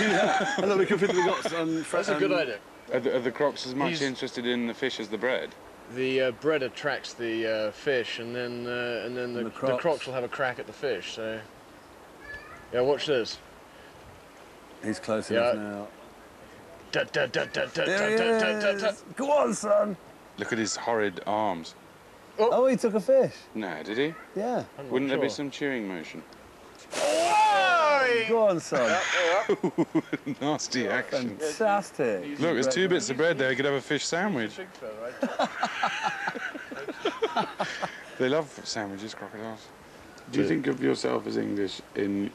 yeah. And then we can fit we got some. That's a good um, idea. Are the, are the crocs as much He's- interested in the fish as the bread? The uh, bread attracts the uh, fish, and then uh, and then the, And the, the crocs. crocs will have a crack at the fish. So, yeah, watch this. He's close Yeah. enough now. Da, da, da, da, da, There he da, da, da, da. is. Go on, son. Look at his horrid arms. Oh, he took a fish. No, did he? Yeah. I'm not Wouldn't there be some chewing motion? Go on, son. Nasty action. Fantastic. Look, there's two bits of bread there. You could have a fish sandwich. Big fella, right? They love sandwiches, crocodiles. Do you think of yourself as English in?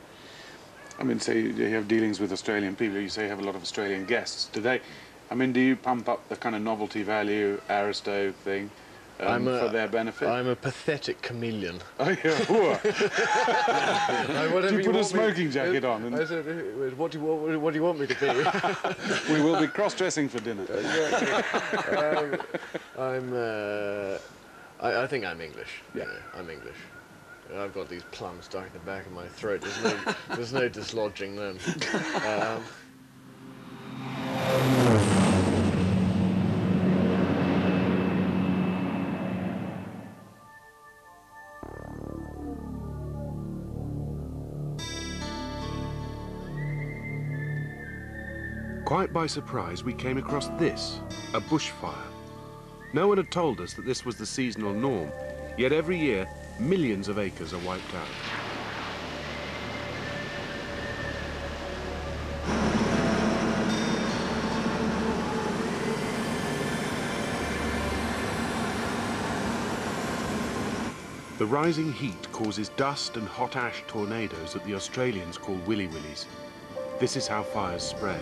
I mean, say you have dealings with Australian people. You say you have a lot of Australian guests. Do they? I mean, do you pump up the kind of novelty value Aristo thing um, I'm a- for their benefit? I'm a pathetic chameleon. Oh yeah. No, Do you put a want me- smoking jacket on and- said, what do you want? What do you want me to be? we will be cross-dressing for dinner. um, I'm. Uh, I, I think I'm English. Yeah. You know, I'm English. I've got these plums stuck in the back of my throat. There's no, there's no dislodging them. Um, Quite by surprise, we came across this, a bushfire. No one had told us that this was the seasonal norm, yet every year, millions of acres are wiped out. The rising heat causes dust and hot ash tornadoes that the Australians call willy willies. This is how fires spread.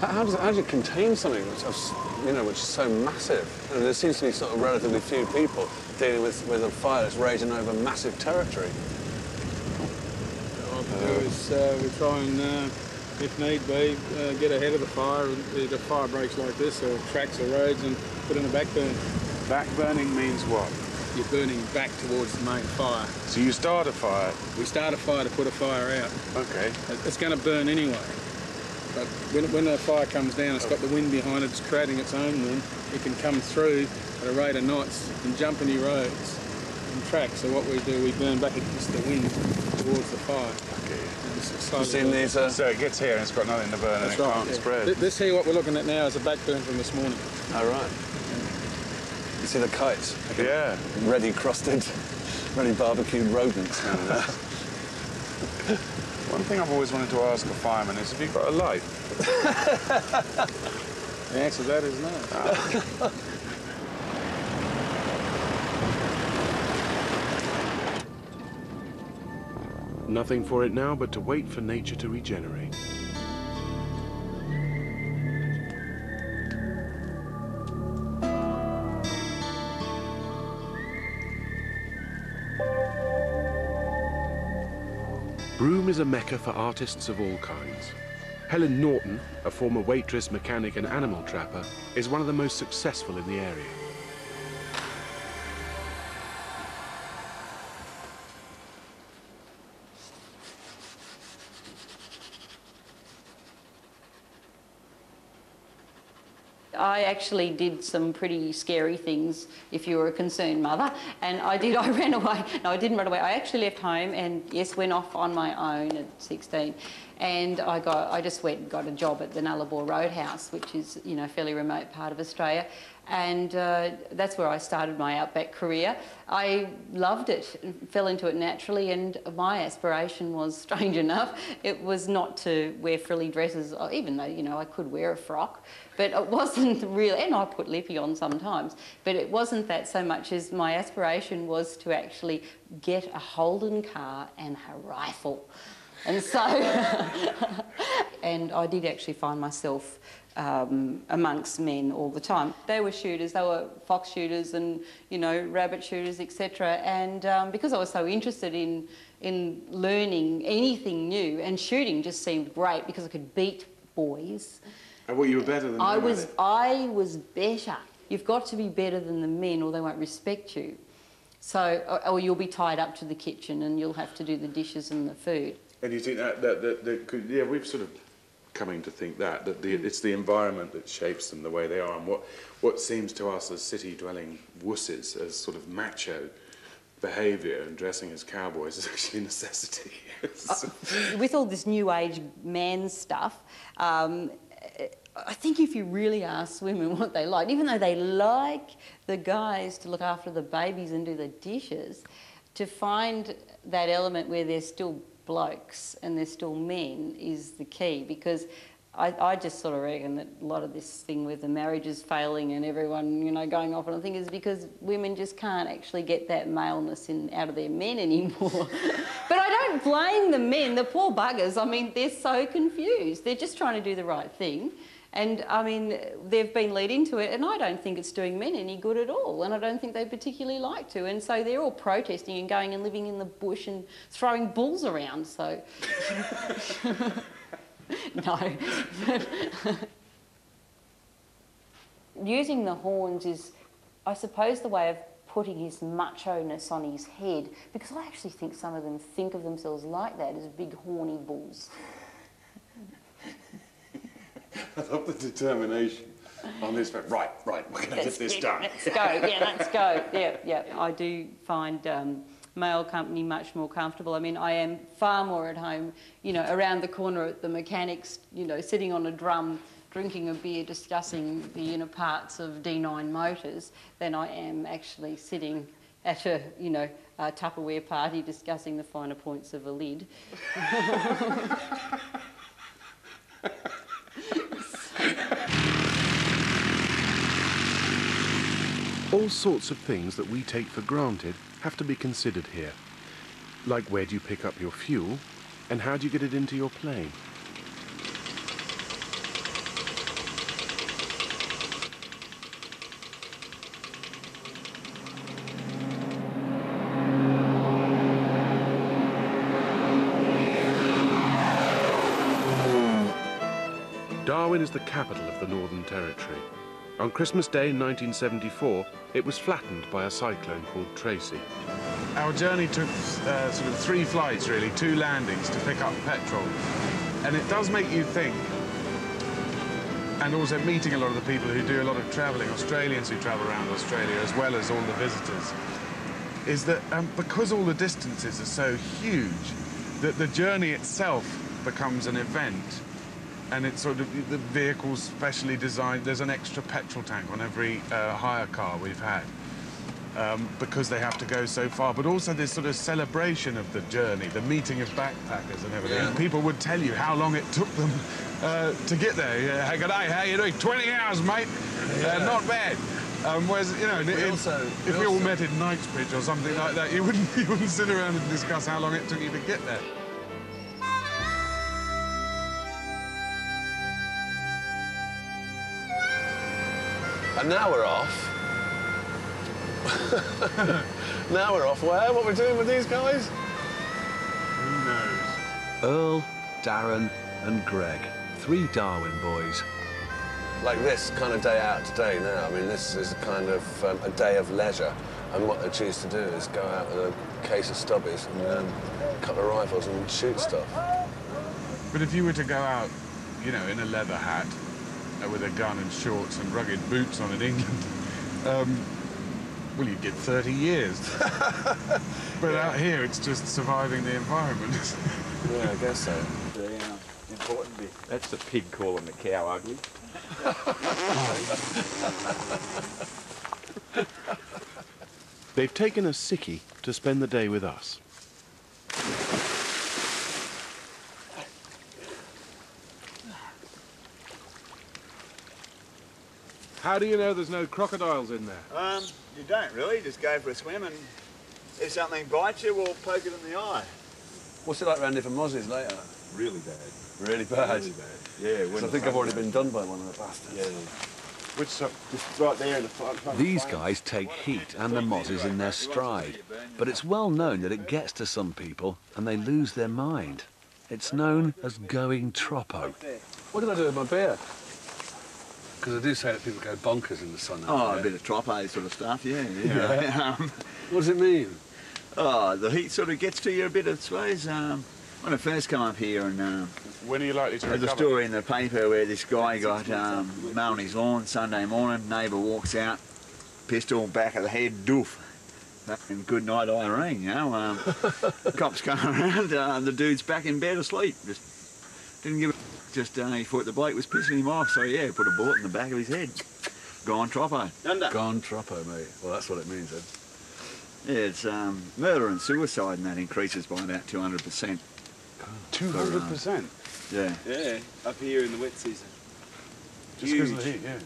How, how does how does it contain something which, is, you know, which is so massive? And there seems to be sort of relatively few people dealing with, with a fire that's raging over massive territory. What we do is uh, we try and, uh, if need be, uh, get ahead of the fire. If the fire breaks like this, or tracks or roads, and put in a back burn. Back burning means what? You're burning back towards the main fire. So you start a fire. We start a fire to put a fire out. Okay. It's going to burn anyway. But when, when the fire comes down, it's got the wind behind it, it's creating its own wind. It can come through at a rate of knots and jump any roads and tracks. So what we do, we burn back against the wind towards the fire. Okay. It's You've slowly seen burn. these? Uh, So it gets here and it's got nothing to burn and it right. can't yeah. spread. Th- This here, what we're looking at now, is a back burn from this morning. oh, right. You see the kites? Yeah. Ready crusted, ready barbecued rodents. One thing I've always wanted to ask a fireman is, have you got a light? The answer to that is no. Nothing for it now but to wait for nature to regenerate. Broome is a mecca for artists of all kinds. Helen Norton, a former waitress, mechanic and animal trapper, is one of the most successful in the area. Actually did some pretty scary things if you were a concerned mother. And I did, I ran away. No, I didn't run away. I actually left home and, yes, went off on my own at 16. And I got, I just went and got a job at the Nullarbor Roadhouse, which is, you know, a fairly remote part of Australia. And uh, that's where I started my outback career. I loved it, fell into it naturally, and my aspiration was, strange enough, it was not to wear frilly dresses, uh, even though, you know, I could wear a frock. But it wasn't really, and I put lippy on sometimes, but it wasn't that so much as my aspiration was to actually get a Holden car and a rifle. And so, and I did actually find myself um, amongst men all the time. They were shooters, they were fox shooters and, you know, rabbit shooters, etc. And um, because I was so interested in, in learning anything new, and shooting just seemed great because I could beat boys. And what you were better than I them was? I was better. You've got to be better than the men, or they won't respect you. So, or, or you'll be tied up to the kitchen, and you'll have to do the dishes and the food. And you think that, that, that, that could, yeah, we've sort of coming to think that, that the, it's the environment that shapes them the way they are, and what, what seems to us as city-dwelling wusses, as sort of macho behaviour and dressing as cowboys is actually a necessity. with all this new age man stuff, um, I think if you really ask women what they like, even though they like the guys to look after the babies and do the dishes, to find that element where they're still blokes and they're still men is the key because I, I just sort of reckon that a lot of this thing with the marriages failing and everyone, you know, going off on a thing is because women just can't actually get that maleness in out of their men anymore. but I don't blame the men, the poor buggers. I mean, they're so confused. They're just trying to do the right thing. And I mean, they've been led into it, and I don't think it's doing men any good at all, and I don't think they particularly like to. And so they're all protesting and going and living in the bush and throwing bulls around. So, no. Using the horns is, I suppose, the way of putting his macho-ness on his head, because I actually think some of them think of themselves like that as big horny bulls. I love the determination on this. but Right, right, we're going to get this done. Let's go. Yeah, let's go. Yeah, yeah. I do find um, male company much more comfortable. I mean, I am far more at home, you know, around the corner at the mechanics, you know, sitting on a drum, drinking a beer, discussing the inner parts of D9 motors, than I am actually sitting at a, you know, a Tupperware party discussing the finer points of a lid. All sorts of things that we take for granted have to be considered here. Like where do you pick up your fuel and how do you get it into your plane? Darwin is the capital of the Northern Territory. On Christmas Day in 1974, it was flattened by a cyclone called Tracy. Our journey took uh, sort of three flights, really, two landings to pick up petrol. And it does make you think, and also meeting a lot of the people who do a lot of travelling, Australians who travel around Australia, as well as all the visitors, is that um, because all the distances are so huge, that the journey itself becomes an event. And it's sort of the vehicle's specially designed. There's an extra petrol tank on every uh, hire car we've had um, because they have to go so far. But also this sort of celebration of the journey, the meeting of backpackers and everything. And people would tell you how long it took them uh, to get there. Yeah, hey, good day, how you doing? 20 hours, mate. Uh, not bad. Um, whereas, you know, in- also- if we we all met in Knightsbridge or something like that, you wouldn't, you wouldn't sit around and discuss how long it took you to get there. And now we're off. now we're off where? What we're doing with these guys? Who knows? Earl, Darren, and Greg. Three Darwin boys. Like this kind of day out today now. I mean, this is kind of um, a day of leisure. And what they choose to do is go out with a case of stubbies and um, a couple of rifles and shoot stuff. But if you were to go out, you know, in a leather hat, with a gun and shorts and rugged boots on in England, um, well, you'd get 30 years. but out here, it's just surviving the environment. Yeah, I guess so. The uh, important bit. That's the pig calling the cow ugly. They've taken a sickie to spend the day with us. How do you know there's no crocodiles in there? Um, you don't really. Just go for a swim and if something bites you, we'll poke it in the eye. What's it like round here for mozzies later? Really bad. Really bad. Really bad. Yeah. 'Cause I think I've already been done by one of the bastards. Yeah. Which so, Just right there in the front. front These frame. guys take heat and the mozzies in their stride, but it's well known that it gets to some people and they lose their mind. It's known as going troppo. What did I do with my beer? Because I do say that people go bonkers in the sun. out Oh, a bit of troppo sort of stuff, yeah. yeah. um, What does it mean? oh, the heat sort of gets to you a bit, I suppose. Um, when I first come up here and um, when are you likely to there's a story in the paper where this guy got um, mowing his lawn Sunday morning, neighbour walks out, pistol back of the head, doof. And good night, Irene, you know. Um, cops come around, uh, the dude's back in bed asleep. Just didn't give a... Just uh, he thought the bloke was pissing him off, so yeah, put a bullet in the back of his head. Gone troppo. Gone troppo, mate. Well, that's what it means then. Yeah, it's um, murder and suicide, and that increases by about 200%. Two hundred percent. Yeah. Yeah, up here in the wet season. Just because of the heat, yeah.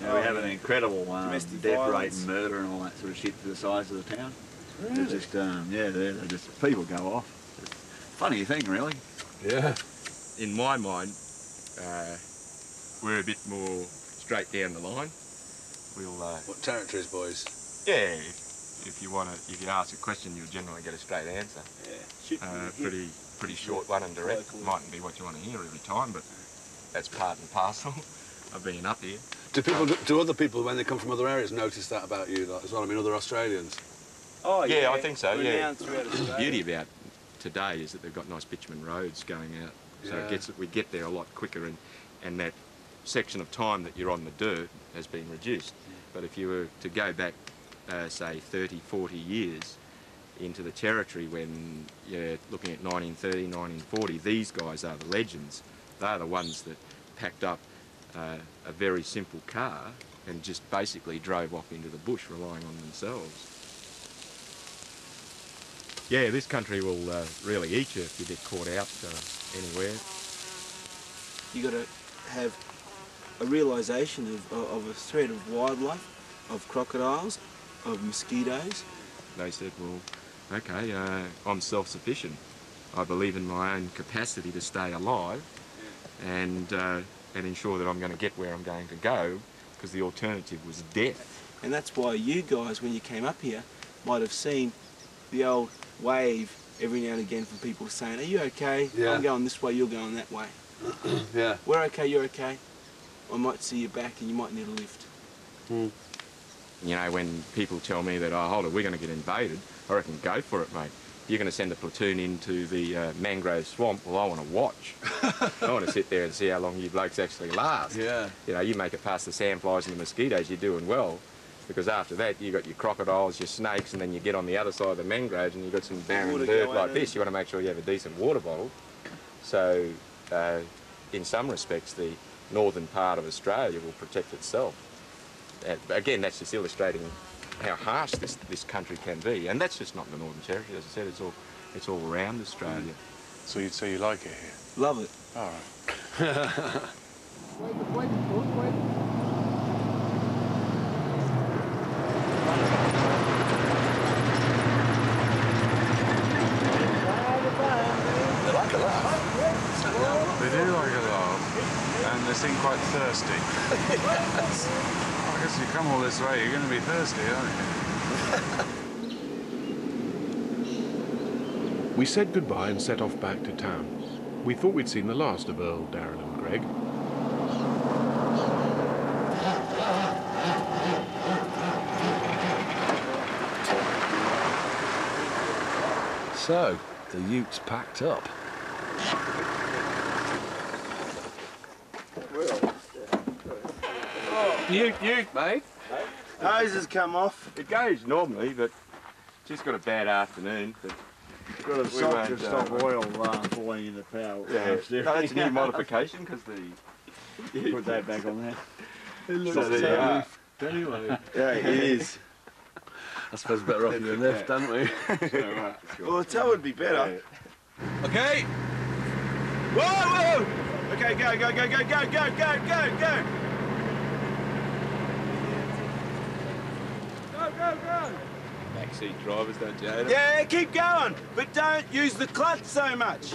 yeah we have an incredible um, Domestic death rate and murder and all that sort of shit for the size of the town. They're just, um, yeah, they're, they're just, people go off. It's funny thing, really. Yeah. in my mind, uh, we're a bit more straight down the line. We'll, uh, What territories, boys? yeah, if, if you want to, if you ask a question, you'll generally get a straight answer. Yeah, Uh, from the hip. pretty, pretty short one and direct. Local. Mightn't be what you want to hear every time, but that's part and parcel of being up here. Do people, do other people when they come from other areas notice that about you like, as well? I mean, other Australians. Oh, Yeah, yeah, I think so, We're yeah. The beauty about today is that they've got nice bitumen roads going out, so Yeah. it gets we get there a lot quicker, and and that section of time that you're on the dirt has been reduced. But if you were to go back, uh, say 30, 40 years into the territory when you're looking at 1930, 1940, these guys are the legends. They're the ones that packed up uh, a very simple car and just basically drove off into the bush relying on themselves. Yeah, this country will uh, really eat you if you get caught out uh, anywhere. you got to have a realisation of, of a threat of wildlife, of crocodiles, of mosquitoes. They said, well, okay, uh, I'm self-sufficient. I believe in my own capacity to stay alive and, uh, and ensure that I'm going to get where I'm going to go because the alternative was death. And that's why you guys, when you came up here, might have seen the old wave every now and again from people saying, are you okay? Yeah. I'm going this way, you're going that way. Yeah. We're okay, you're okay. I might see you back and you might need a lift. You know, when people tell me that, oh, hold it, we're going to get invaded, I reckon go for it, mate. You're going to send a platoon into the uh, mangrove swamp. Well, I want to watch. I want to sit there and see how long you blokes actually last. Yeah. You know, you make it past the sandflies and the mosquitoes, you're doing well. Because after that, you got your crocodiles, your snakes, and then you get on the other side of the mangroves and you've got some barren Water dirt like in. this. You want to make sure you have a decent water bottle. So, uh, in some respects, the northern part of Australia will protect itself. Uh, again, that's just illustrating how harsh this, this country can be. And that's just not in the Northern Territory, as I said, it's all, it's all around Australia. So you'd say you like it here? Love it. All right. They like a laugh. They do like a laugh, and they seem quite thirsty. I guess you come all this way, you're going to be thirsty, aren't you? We said goodbye and set off back to town. We thought we'd seen the last of Earl, Darren and Greg. So, the Utes packed up. Ute, ute, mate. Hose has come off. It goes normally, but just got a bad afternoon. But Got a We salt won't, uh, stop oil uh, falling in the power. yeah, upstairs. no, that's a new modification because the Put that back on there. so the, uh, Anyway, Yeah, it is. I suppose better off in the lift, don't we? Well, the tow would be better. Okay. Whoa, whoa! Okay, go, go, go, go, go, go, go, go, go! Go, go, go! backseat drivers don't you hate 'em? Yeah, keep going, but don't use the clutch so much.